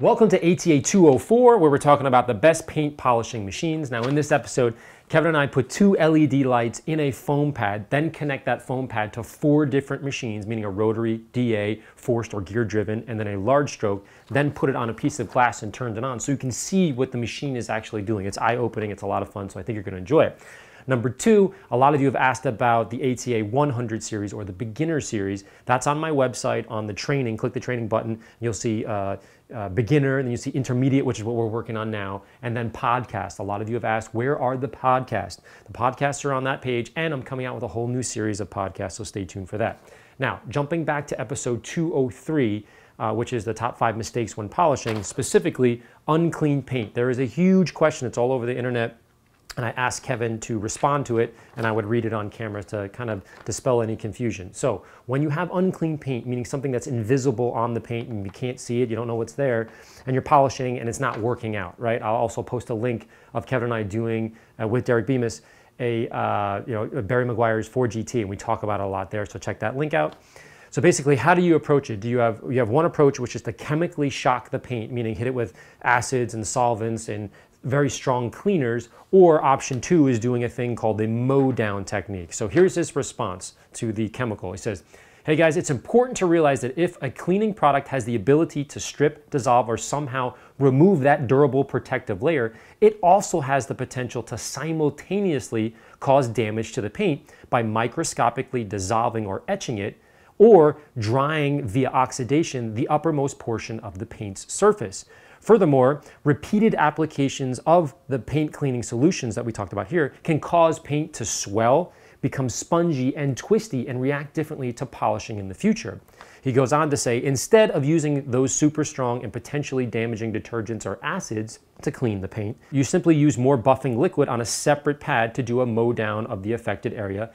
Welcome to ATA 204, where we're talking about the best paint polishing machines. Now, in this episode, Kevin and I put two LED lights in a foam pad, then connect that foam pad to four different machines, meaning a rotary, DA, forced or gear driven, and then a large stroke, then put it on a piece of glass and turned it on so you can see what the machine is actually doing. It's eye opening, it's a lot of fun, so I think you're gonna enjoy it. Number two, a lot of you have asked about the ATA 100 series or the beginner series. That's on my website on the training. Click the training button. You'll see uh, uh, beginner, and then you see intermediate, which is what we're working on now, and then podcast. A lot of you have asked, where are the podcasts? The podcasts are on that page, and I'm coming out with a whole new series of podcasts, so stay tuned for that. Now, jumping back to episode 203, uh, which is the top five mistakes when polishing, specifically unclean paint. There is a huge question that's all over the internet and I asked Kevin to respond to it and I would read it on camera to kind of dispel any confusion. So when you have unclean paint, meaning something that's invisible on the paint and you can't see it, you don't know what's there, and you're polishing and it's not working out, right? I'll also post a link of Kevin and I doing uh, with Derek Bemis a, uh, you know, Barry Meguiar's 4GT and we talk about it a lot there, so check that link out. So basically, how do you approach it? Do you have you have one approach, which is to chemically shock the paint, meaning hit it with acids and solvents and very strong cleaners, or option two is doing a thing called the mow down technique. So here's his response to the chemical. He says, Hey guys, it's important to realize that if a cleaning product has the ability to strip, dissolve, or somehow remove that durable protective layer, it also has the potential to simultaneously cause damage to the paint by microscopically dissolving or etching it, or drying via oxidation the uppermost portion of the paint's surface. Furthermore, repeated applications of the paint cleaning solutions that we talked about here can cause paint to swell, become spongy and twisty, and react differently to polishing in the future. He goes on to say, instead of using those super strong and potentially damaging detergents or acids to clean the paint, you simply use more buffing liquid on a separate pad to do a mow down of the affected area,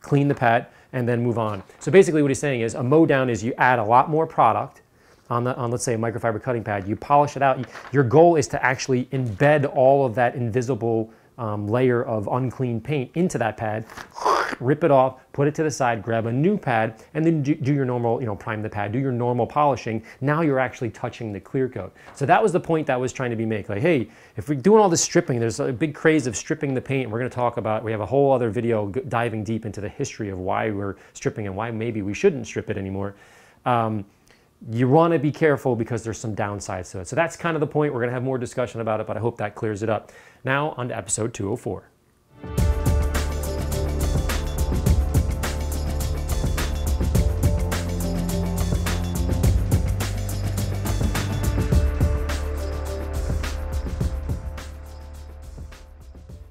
clean the pad, and then move on. So basically what he's saying is a mow down is you add a lot more product on, the, on let's say a microfiber cutting pad, you polish it out. Your goal is to actually embed all of that invisible um, layer of unclean paint into that pad, rip it off, put it to the side, grab a new pad, and then do, do, your normal, you know, prime the pad, do your normal polishing. Now you're actually touching the clear coat. So that was the point that I was trying to be made. Like, hey, if we're doing all this stripping, there's a big craze of stripping the paint. We're going to talk about, we have a whole other video diving deep into the history of why we're stripping and why maybe we shouldn't strip it anymore. Um, you want to be careful because there's some downsides to it. So that's kind of the point. We're going to have more discussion about it, but I hope that clears it up. Now on to episode 204.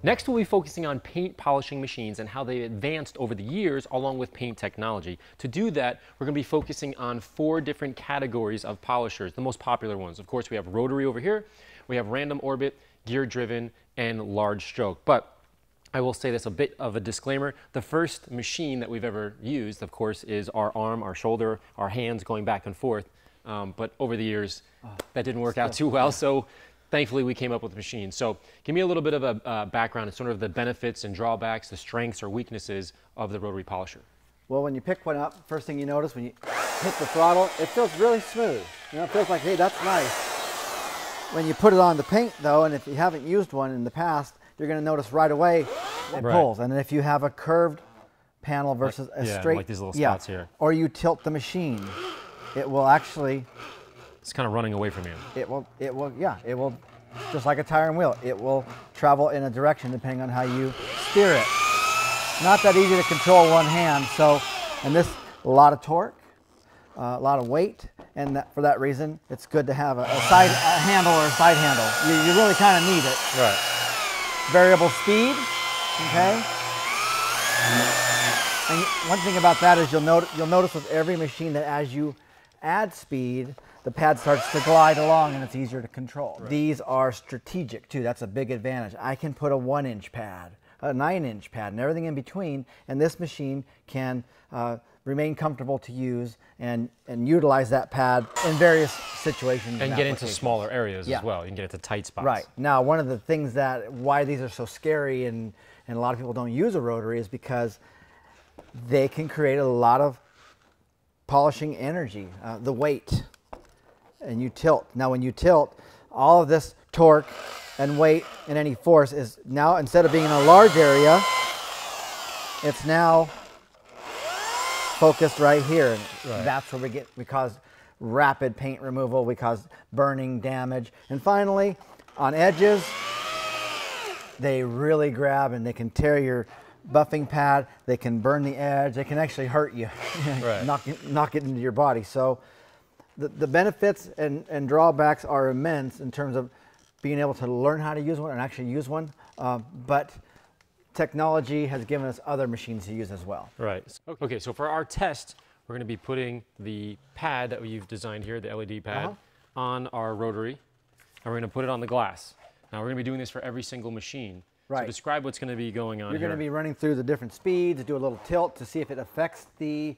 Next, we'll be focusing on paint polishing machines and how they've advanced over the years along with paint technology. To do that, we're going to be focusing on four different categories of polishers, the most popular ones. Of course, we have rotary over here, we have random orbit, gear driven, and large stroke. But I will say this a bit of a disclaimer. The first machine that we've ever used, of course, is our arm, our shoulder, our hands going back and forth. Um, but over the years, that didn't work out too well. So thankfully we came up with a machine. So give me a little bit of a uh, background and sort of the benefits and drawbacks, the strengths or weaknesses of the rotary polisher. Well, when you pick one up, first thing you notice when you hit the throttle, it feels really smooth. You know, it feels like, hey, that's nice. When you put it on the paint though, and if you haven't used one in the past, you're gonna notice right away it right. pulls. And if you have a curved panel versus like, a yeah, straight, like these little spots yeah, here. Or you tilt the machine, it will actually it's kind of running away from you. It will, it will, yeah, it will, just like a tire and wheel, it will travel in a direction depending on how you steer it. Not that easy to control one hand, so, and this, a lot of torque, uh, a lot of weight, and that, for that reason, it's good to have a, a side a handle or a side handle. You, you really kind of need it. Right. Variable speed, okay? And one thing about that is you'll, note, you'll notice with every machine that as you add speed, the pad starts to glide along and it's easier to control. Right. These are strategic too. That's a big advantage. I can put a one inch pad, a nine inch pad, and everything in between, and this machine can uh, remain comfortable to use and, and utilize that pad in various situations. And, get into smaller areas yeah. as well. You can get into tight spots. Right. Now, one of the things that, why these are so scary and, and a lot of people don't use a rotary is because they can create a lot of polishing energy, uh, the weight and you tilt. Now when you tilt, all of this torque and weight and any force is now, instead of being in a large area, it's now focused right here. Right. That's where we get, we cause rapid paint removal, we cause burning damage. And finally, on edges, they really grab and they can tear your buffing pad, they can burn the edge, they can actually hurt you, Right. knock, knock it into your body. So the, the benefits and, and drawbacks are immense in terms of being able to learn how to use one and actually use one. Uh, but technology has given us other machines to use as well. Right. Okay, so for our test, we're going to be putting the pad that you've designed here, the LED pad, Uh-huh. on our rotary, and we're going to put it on the glass. Now we're going to be doing this for every single machine. So Right. describe what's going to be going on You're here. going to be running through the different speeds, do a little tilt to see if it affects the,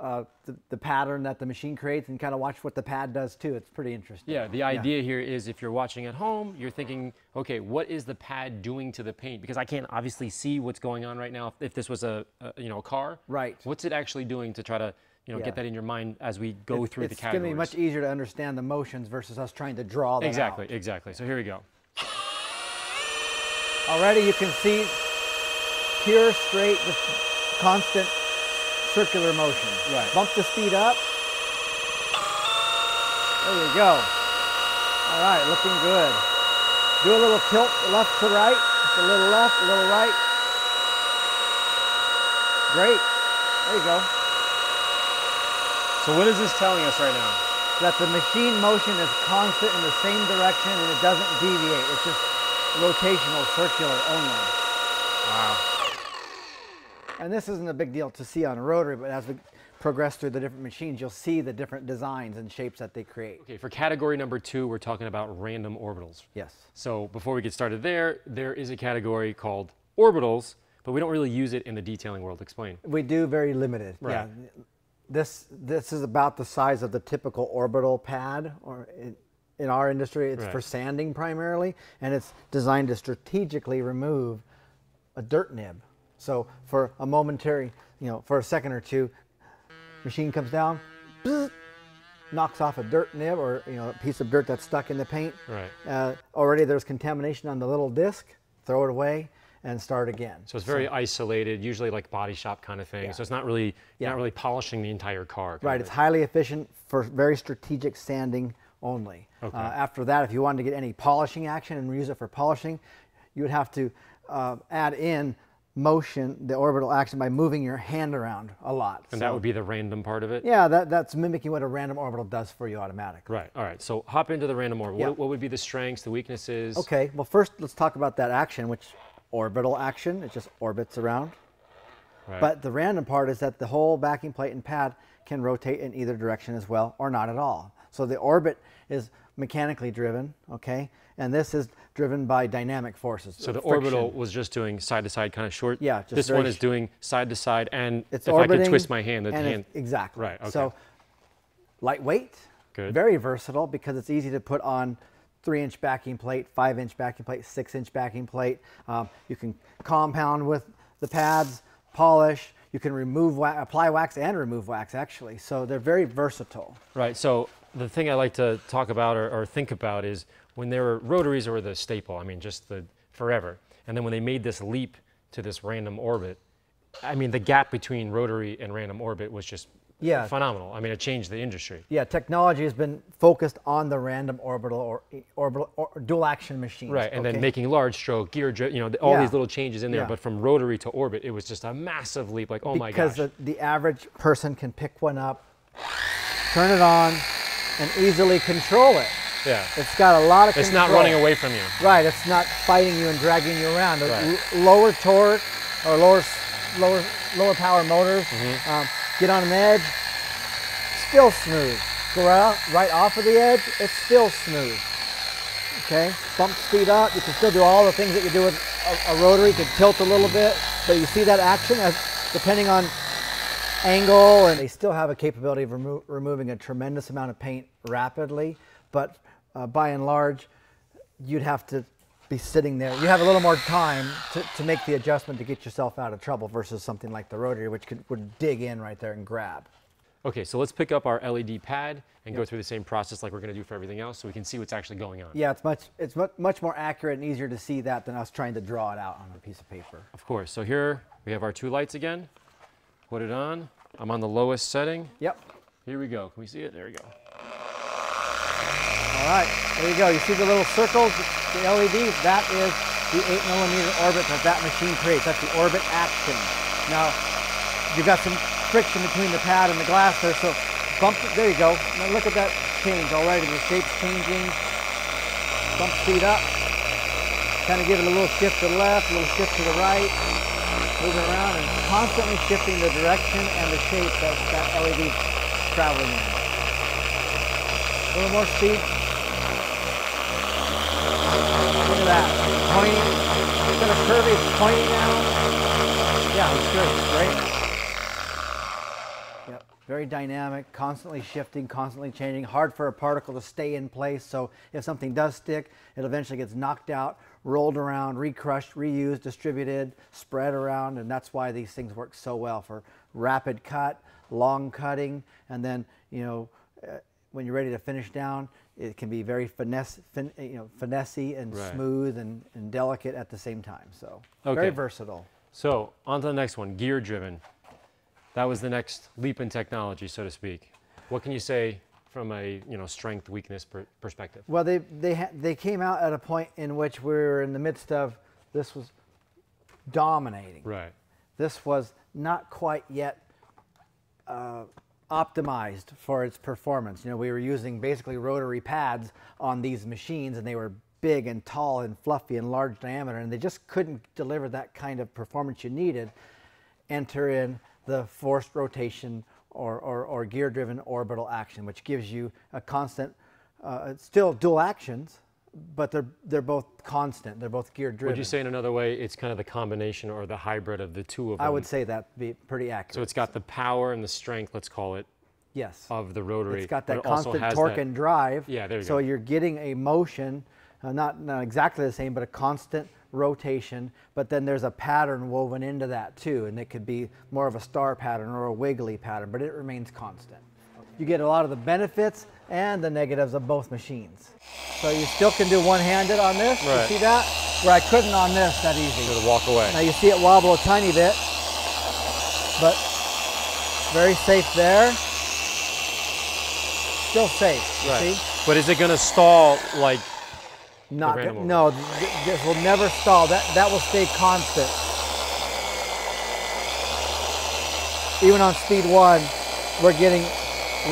uh, the, the pattern that the machine creates and kind of watch what the pad does too. It's pretty interesting. Yeah, the idea here is if you're watching at home, you're thinking, okay, what is the pad doing to the paint? Because I can't obviously see what's going on right now. If, if this was a, a you know a car, Right. What's it actually doing to try to you know Yeah. get that in your mind as we go It's- through the it's going to be much easier to understand the motions versus us trying to draw them exactly, out. exactly. So here we go. Already you can see pure, straight, just constant circular motion. Right. Bump the speed up. There you go. All right, looking good. Do a little tilt left to right. Just a little left, a little right. Great. There you go. So what is this telling us right now? That the machine motion is constant in the same direction and it doesn't deviate. It's just rotational, circular only. And this isn't a big deal to see on a rotary, but as we progress through the different machines, you'll see the different designs and shapes that they create. Okay, for category number two, we're talking about random orbitals. Yes. So before we get started there, there is a category called orbitals, but we don't really use it in the detailing world. Explain. We do very limited. Right. Yeah. This this is about the size of the typical orbital pad or in, in our industry it's for sanding primarily and it's designed to strategically remove a dirt nib. So for a momentary, you know, for a second or two, machine comes down, knocks off a dirt nib or you know a piece of dirt that's stuck in the paint. Right. Uh, already there's contamination on the little disc. Throw it away and start again. So it's very isolated, usually like body shop kind of thing. Yeah. So it's not really you're Yeah. not really polishing the entire car. Right, it's highly efficient for very strategic sanding only. Okay. Uh, after that, if you wanted to get any polishing action and use it for polishing, you would have to uh, add in motion, the orbital action, by moving your hand around a lot. and So- that would be the random part of it. yeah, that, that's mimicking what a random orbital does for you automatically. Right. All right. So hop into the random orbital. Yeah. What, what would be the strengths, the weaknesses? Okay, well, first let's talk about that action, which orbital action, it just orbits around. Right. But the random part is that the whole backing plate and pad can rotate in either direction as well or not at all. So the orbit is mechanically driven, okay? And this is driven by dynamic forces. so the friction. orbital was just doing side to side, kind of short. Yeah, just This one is doing side to side, and It's if I orbiting. could twist my hand, the hand. exactly. Right, okay. So lightweight, Good. very versatile because it's easy to put on three inch backing plate, five inch backing plate, six inch backing plate. Um, you can compound with the pads, polish. You can remove wa- apply wax and remove wax actually. So they're very versatile. Right. So the thing I like to talk about or, or think about is when there were rotaries were the staple. I mean, just the forever. And then when they made this leap to this random orbit, I mean, the gap between rotary and random orbit was just Yeah. phenomenal. I mean, it changed the industry. Yeah, technology has been focused on the random orbital or orbital or dual action machines. Right, and okay? then making large stroke, gear, you know, all Yeah. these little changes in there. Yeah. But from rotary to orbit, it was just a massive leap. Like, oh my God. because the, the average person can pick one up, turn it on, and easily control it. yeah. It's got a lot of It's not running away from you. Right, it's not fighting you and dragging you around. Right. lower torque or lower lower lower power motors Mm-hmm. um, get on an edge, still smooth. Go out right off of the edge, it's still smooth. Okay, bump speed up. You can still do all the things that you do with a, a rotary. You can tilt a little bit, but you see that action as depending on angle, and they still have a capability of remo- removing a tremendous amount of paint rapidly. But uh, by and large, you'd have to be sitting there. You have a little more time to, to make the adjustment to get yourself out of trouble versus something like the rotary, which could would dig in right there and grab. Okay, so let's pick up our LED pad and go through the same process like we're going to do for everything else so we can see what's actually going on. Yeah, it's much it's much more accurate and easier to see that than us trying to draw it out on a piece of paper. Of course. So here we have our two lights again. Put it on. I'm on the lowest setting. Yep. Here we go. Can we see it? There we go. All right, there you go. You see the little circles, the LEDs? That is the 8 millimeter orbit that that machine creates. That's the orbit action. Now, you've got some friction between the pad and the glass there, so bump, there you go. Now look at that change already. The shape's changing. Bump speed up. Kind of give it a little shift to the left, a little shift to the right. Moving around and constantly shifting the direction and the shape that that LED is traveling in. A little more speed. Look at that. Pointing. Instead of curvy, it's pointing now. Yeah, it's good. Great. Yep. Very dynamic, constantly shifting, constantly changing. Hard for a particle to stay in place. So if something does stick, it eventually gets knocked out, rolled around, recrushed, reused, distributed, spread around, and that's why these things work so well for rapid cut, long cutting, and then you know uh, when you're ready to finish down, it can be very finesse, fin, you know, finessey and Right. smooth and, and delicate at the same time. So Okay. very versatile. So on to the next one, gear driven. That was the next leap in technology, so to speak. What can you say from a you know strength weakness per- perspective? Well, they they ha- they came out at a point in which we were in the midst of this was dominating. Right. This was not quite yet uh, optimized for its performance. You know, we were using basically rotary pads on these machines, and they were big and tall and fluffy and large diameter, and they just couldn't deliver that kind of performance you needed. Enter in the forced rotation or, or, or gear-driven orbital action, which gives you a constant. Uh, still dual actions, but they're they're both constant. They're both gear-driven. Would you say in another way, it's kind of the combination or the hybrid of the two of them? I would say that be pretty accurate. So it's got the power and the strength, let's call it, yes. of the rotary. It's got that it constant torque that- and drive. Yeah, there you so go. you're getting a motion, uh, not, not exactly the same, but a constant rotation. But then there's a pattern woven into that too, and it could be more of a star pattern or a wiggly pattern, but it remains constant. You get a lot of the benefits and the negatives of both machines. So you still can do one-handed on this. Right. You see that? Where I couldn't on this that easy. To walk away. Now you see it wobble a tiny bit, but very safe there. Still safe, Right. see? But is it going to stall like? Not go- no, th- this will never stall. That that will stay constant. Even on speed one, we're getting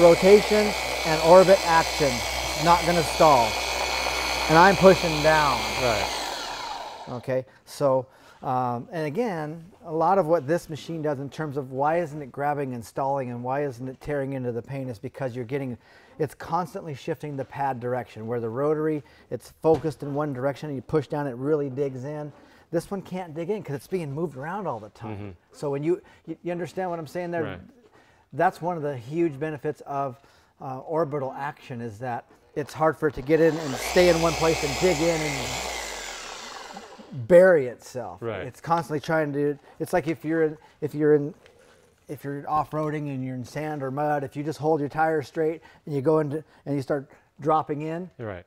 rotation and orbit action. It's not going to stall. And I'm pushing down. Right. Okay, so um, and again, a lot of what this machine does in terms of why isn't it grabbing and stalling and why isn't it tearing into the paint is because you're getting, it's constantly shifting the pad direction. Where the rotary, it's focused in one direction and you push down, it really digs in. This one can't dig in because it's being moved around all the time. So when you, you you understand what I'm saying there, Right. that's one of the huge benefits of uh, orbital action is that it's hard for it to get in and stay in one place and dig in and bury itself. Right. It's constantly trying to. It's like if you're in, if you're in if you're off-roading and you're in sand or mud, if you just hold your tires straight and you go into and you start dropping in, You're right.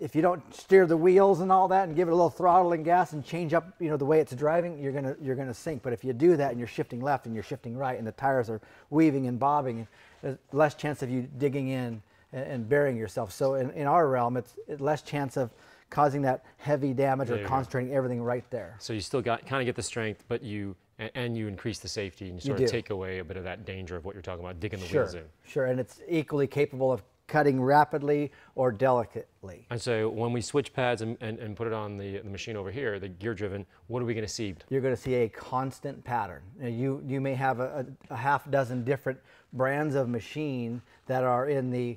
if you don't steer the wheels and all that and give it a little throttle and gas and change up, you know, the way it's driving, you're gonna you're gonna sink. But if you do that and you're shifting left and you're shifting right and the tires are weaving and bobbing, there's less chance of you digging in and, and burying yourself. So in, in our realm, it's less chance of causing that heavy damage There or you go. concentrating everything right there. So you still got kind of get the strength, but you a- and you increase the safety and you sort do. of take away a bit of that danger of what you're talking about, digging the Sure, wheels in. sure, and it's equally capable of cutting rapidly or delicately. And so when we switch pads and, and, and put it on the, the machine over here, the gear driven, what are we going to see? you're going to see a constant pattern. Now, You, you may have a, a, half dozen different brands of machine that are in the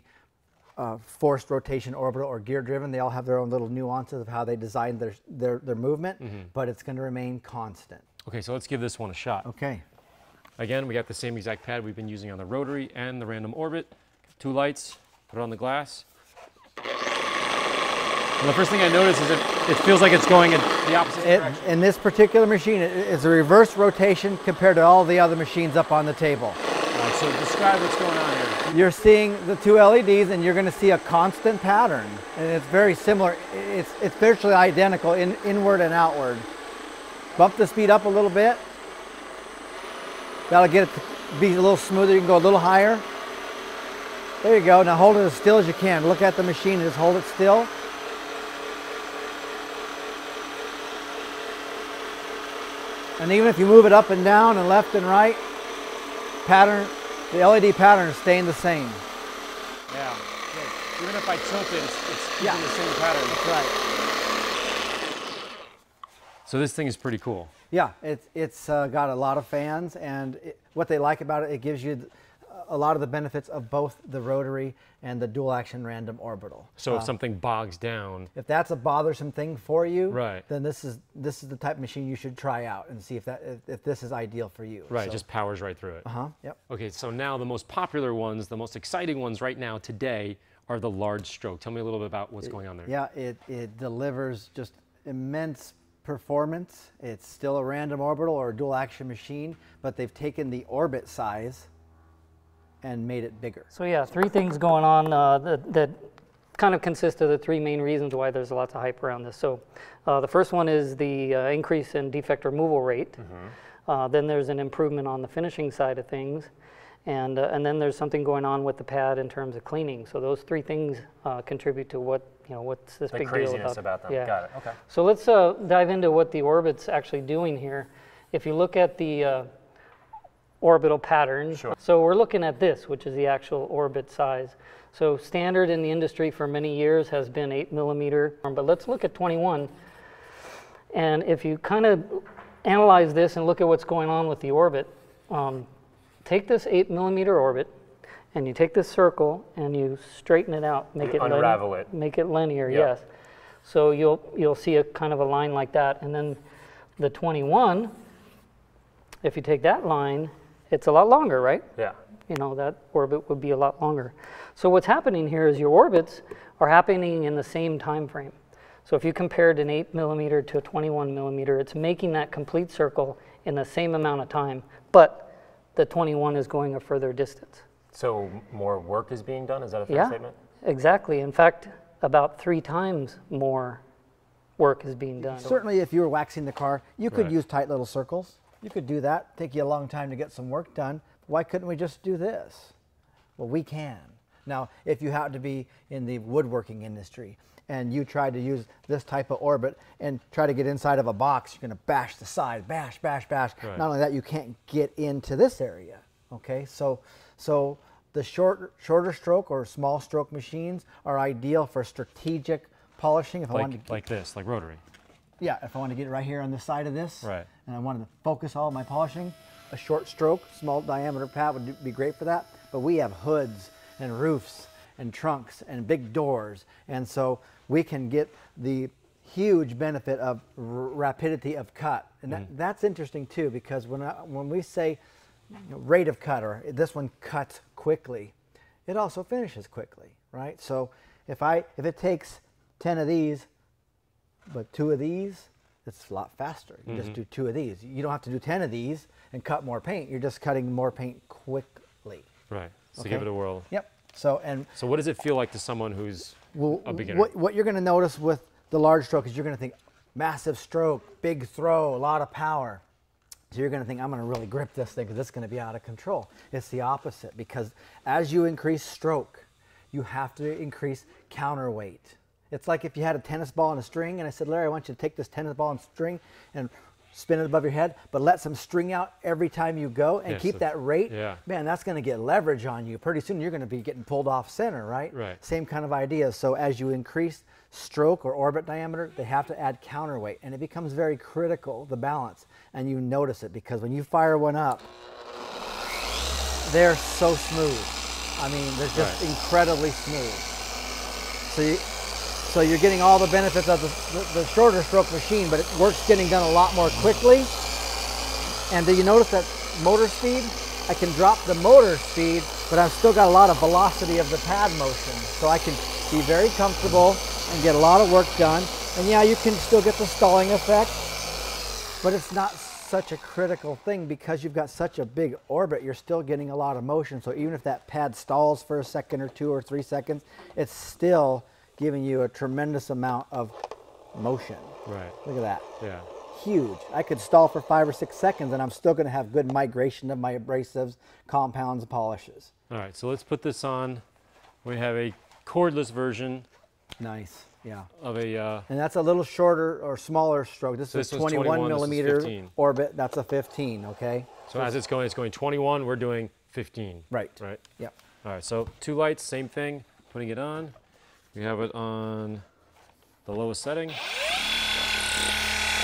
uh, forced rotation orbital or gear driven. They all have their own little nuances of how they design their, their, their movement, but it's going to remain constant. Okay, so let's give this one a shot. Okay. Again, we got the same exact pad we've been using on the rotary and the random orbit. Two lights, put it on the glass. And the first thing I notice is it, it feels like it's going in the opposite It, direction. in this particular machine, it is a reverse rotation compared to all the other machines up on the table. Right, so describe what's going on here. You're seeing the two LEDs and you're going to see a constant pattern. And it's very similar. It's, it's virtually identical in, inward and outward. Bump the speed up a little bit. That'll get it to be a little smoother. You can go a little higher. There you go. Now hold it as still as you can. Look at the machine and just hold it still. And even if you move it up and down and left and right, pattern, the LED pattern is staying the same. Yeah. Good. Even if I tilt it, it's, it's keeping Yeah. the same pattern. That's right. So this thing is pretty cool. Yeah, it's it's uh, got a lot of fans, and it, what they like about it, it gives you a lot of the benefits of both the rotary and the dual action random orbital. So Uh, if something bogs down, if that's a bothersome thing for you, Right. then this is this is the type of machine you should try out and see if that if, if this is ideal for you. right, So- just powers right through it. uh huh. Yep. Okay, so now the most popular ones, the most exciting ones right now today are the large stroke. Tell me a little bit about what's going on there. Yeah, it it delivers just immense performance. It's still a random orbital or a dual action machine, but they've taken the orbit size and made it bigger. So yeah, three things going on uh, that, that kind of consist of the three main reasons why there's lots of hype around this. So uh, the first one is the uh, increase in defect removal rate. Uh, then there's an improvement on the finishing side of things. And, uh, and then there's something going on with the pad in terms of cleaning. So those three things uh, contribute to what, you know, what's this The big craziness deal about them. Yeah. Got it. Okay. So let's uh, dive into what the orbit's actually doing here. If you look at the uh, orbital pattern, Sure. so we're looking at this, which is the actual orbit size. So standard in the industry for many years has been 8 millimeter, but let's look at 21. And if you kind of analyze this and look at what's going on with the orbit, um, take this 8 millimeter orbit and you take this circle and you straighten it out, make it unravel it. Make it linear, Yep. yes. So you'll you'll see a kind of a line like that, and then the 21. If you take that line, it's a lot longer, right? Yeah. You know that orbit would be a lot longer. So what's happening here is your orbits are happening in the same time frame. So if you compared an 8 millimeter to a 21 millimeter, it's making that complete circle in the same amount of time, but the 21 is going a further distance. So more work is being done? Is that a fair Yeah, statement? exactly. In fact, about three times more work is being done. Certainly, if you were waxing the car, you could Right. use tight little circles. You could do that. Take you a long time to get some work done. Why couldn't we just do this? Well, we can. Now, if you happen to be in the woodworking industry and you try to use this type of orbit and try to get inside of a box, you're going to bash the side, bash, bash, bash. Right. Not only that, you can't get into this area. Okay, so so the short, shorter stroke or small stroke machines are ideal for strategic polishing. If I wanted to Like, like this, like rotary. yeah, if I want to get it right here on the side of this, Right. and I wanted to focus all my polishing, a short stroke, small diameter pad would be great for that. But we have hoods and roofs and trunks and big doors, and so we can get the huge benefit of r- rapidity of cut, and that, mm-hmm. that's interesting too because when I, when we say you know, rate of cut or this one cuts quickly, it also finishes quickly, right? So if I if it takes ten of these but two of these, it's a lot faster. You just mm-hmm. do two of these. You don't have to do 10 of these and cut more paint. You're just cutting more paint quickly. Right. So Okay. give it a whirl. Yep. So, and So what does it feel like to someone who's well, a beginner? what, what you're going to notice with the large stroke is you're going to think massive stroke, big throw, a lot of power. So you're going to think, I'm going to really grip this thing because it's going to be out of control. It's the opposite because as you increase stroke, you have to increase counterweight. It's like if you had a tennis ball and a string, and I said, Larry, I want you to take this tennis ball and string and spin it above your head, but let some string out every time you go and Yes, keep that rate. yeah. Man, that's going to get leverage on you. Pretty soon you're going to be getting pulled off center, right? Right. Same kind of idea. So as you increase stroke or orbit diameter, they have to add counterweight, and it becomes very critical the balance. And you notice it because when you fire one up, they're so smooth. I mean, they're just Right. incredibly smooth. So you, so you're getting all the benefits of the, the, the shorter stroke machine, but it works getting done a lot more quickly. And do you notice that motor speed? I can drop the motor speed, but I've still got a lot of velocity of the pad motion. So I can be very comfortable and get a lot of work done. And yeah, you can still get the stalling effect, but it's not such a critical thing because you've got such a big orbit, you're still getting a lot of motion. So even if that pad stalls for a second or two or three seconds, it's still giving you a tremendous amount of motion. Right. Look at that. Yeah. Huge. I could stall for five or six seconds and I'm still going to have good migration of my abrasives, compounds, polishes. All right, so let's put this on. We have a cordless version Nice. Yeah. of a, uh, And that's a little shorter or smaller stroke. This, This is one's 21 21, this is millimeter orbit. That's a 15, okay? so as it's going, it's going 21, we're doing 15. Right. Right. Yep. All right, so two lights, same thing, putting it on. We have it on the lowest setting.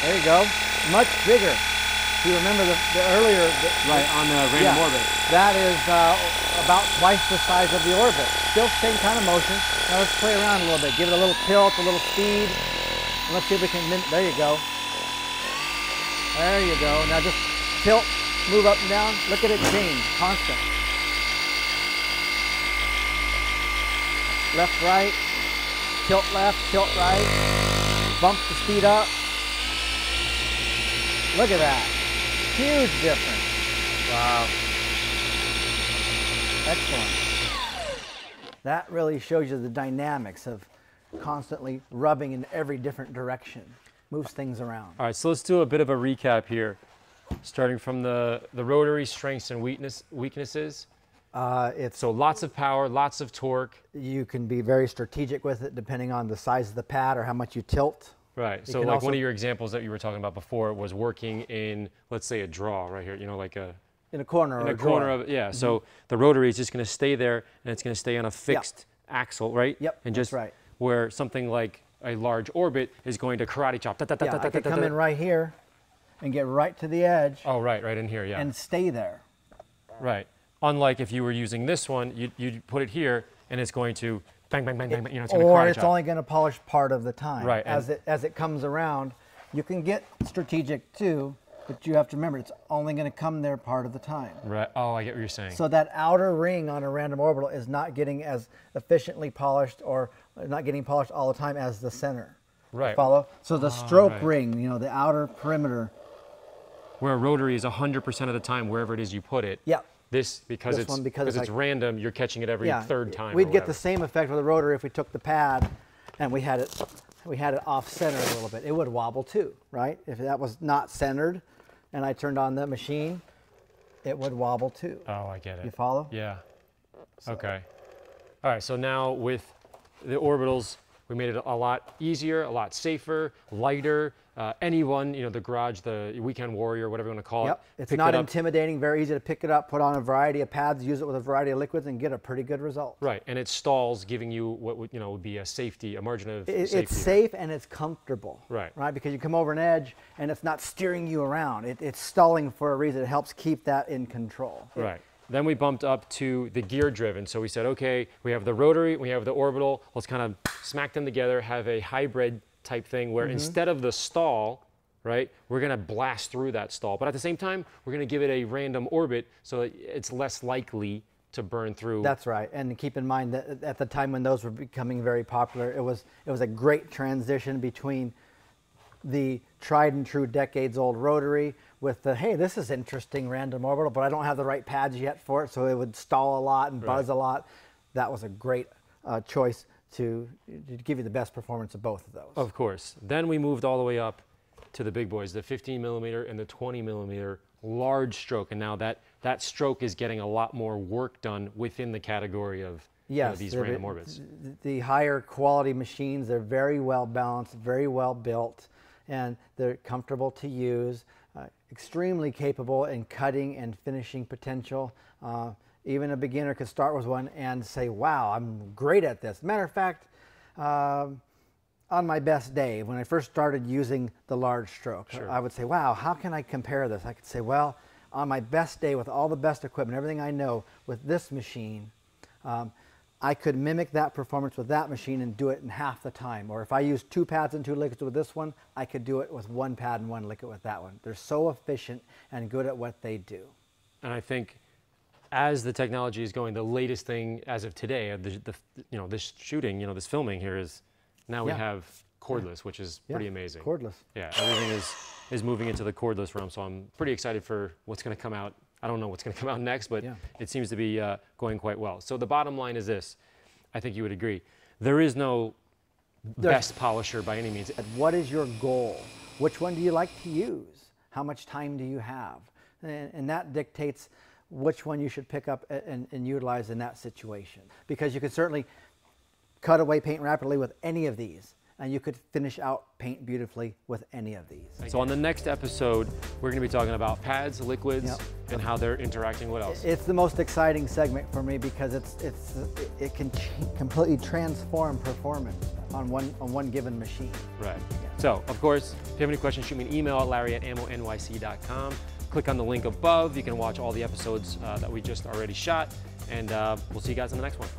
There you go. Much bigger. If you remember the, the earlier, the, Right, on the random yeah, orbit. that is uh, about twice the size of the orbit. Still same kind of motion. Now let's play around a little bit. Give it a little tilt, a little speed. And let's see if we can, there you go. There you go. Now just tilt, move up and down. Look at it change, constant. Left, right, tilt left, tilt right. Bump the speed up. Look at that. Huge difference. Wow. Excellent. That really shows you the dynamics of constantly rubbing in every different direction. Moves things around. All right, so let's do a bit of a recap here, starting from the, the rotary strengths and weakness, weaknesses. Uh, it's So lots of power, lots of torque. you can be very strategic with it depending on the size of the pad or how much you tilt. Right. So like also- one of your examples that you were talking about before was working in, let's say, a draw right here. You know, like a In a corner in or a a corner drawer. of yeah. So mm-hmm. the rotary is just going to stay there, and it's going to stay on a fixed axle, right? Yep, And just right. where something like a large orbit is going to karate chop. da, da, da, Yeah, da, I could come in right here and get right to the edge Oh, right, right in here, yeah. and stay there. right. Unlike if you were using this one, you you put it here, and it's going to bang, bang, bang, bang, bang. You know, it's or it's chop. only going to polish part of the time. Right, As it as it comes around, you can get strategic too, but you have to remember it's only going to come there part of the time. Right. Oh, I get what you're saying. So that outer ring on a random orbital is not getting as efficiently polished or not getting polished all the time as the center. Right. Follow? So the ah, stroke right. ring, you know, the outer perimeter. where a rotary is 100% of the time wherever it is you put it. Yeah. This because This it's one, because it's like- random, you're catching it every yeah. third time. We'd get the same effect with a rotary if we took the pad and we had it we had it off center a little bit. It would wobble too, right? If that was not centered and I turned on the machine, it would wobble too. Oh, I get it. You follow? Yeah. Okay. All right. So now with the orbitals, we made it a lot easier, a lot safer, lighter. Uh, anyone, you know, the garage, the weekend warrior, whatever you want to call Yep. it. It's not it intimidating, very easy to pick it up, put on a variety of pads, use it with a variety of liquids, and get a pretty good result. Right, and it stalls, giving you what would you know would be a safety, a margin of It- safety. it's safe and it's comfortable. Right. Right, because you come over an edge and it's not steering you around. It, it's stalling for a reason. It helps keep that in control. Right. Then we bumped up to the gear driven. So we said, okay, we have the rotary, we have the orbital. Let's kind of smack them together, have a hybrid type thing where Mm-hmm. instead of the stall, right, we're going to blast through that stall. But at the same time, we're going to give it a random orbit so it's less likely to burn through. That's right. And keep in mind that at the time when those were becoming very popular, it was it was a great transition between the tried and true decades old rotary with the hey this is interesting random orbital but i don't have the right pads yet for it so it would stall a lot and buzz a lot that was a great uh, choice to, to give you the best performance of both of those Of course. Then we moved all the way up to the big boys, the 15 millimeter and the 20 millimeter large stroke. And now that, that stroke is getting a lot more work done within the category of you know, these random orbits. th- the higher quality machines they're very well balanced very well built and they're comfortable to use uh, extremely capable in cutting and finishing potential uh, even a beginner could start with one and say wow i'm great at this matter of fact um, on my best day, when I first started using the large stroke, I would say, wow, how can I compare this? I could say, well, on my best day with all the best equipment, everything I know with this machine, um, I could mimic that performance with that machine and do it in half the time. Or if I use two pads and two liquids with this one, I could do it with one pad and one liquid with that one. They're so efficient and good at what they do. And I think as the technology is going, the latest thing as of today, the, the, you know, this shooting, you know, this filming here is now we have cordless, which is Yeah, pretty amazing. Cordless. Yeah, everything is is moving into the cordless realm. So I'm pretty excited for what's going to come out. I don't know what's going to come out next, but Yeah. it seems to be uh, going quite well. So the bottom line is this: I think you would agree. There is no best polisher by any means. What is your goal? Which one do you like to use? How much time do you have? And, and that dictates which one you should pick up and, and utilize in that situation. Because you could certainly cut away paint rapidly with any of these, and you could finish out paint beautifully with any of these. So on the next episode, we're going to be talking about pads, liquids, Yep. and how they're interacting. What else? It's the most exciting segment for me because it's it's it, can ch- completely transform performance on one on one given machine. Right. So, of course, if you have any questions, shoot me an email at larry at ammonyc.com. Click on the link above. You can watch all the episodes uh, that we just already shot. And uh, we'll see you guys in the next one.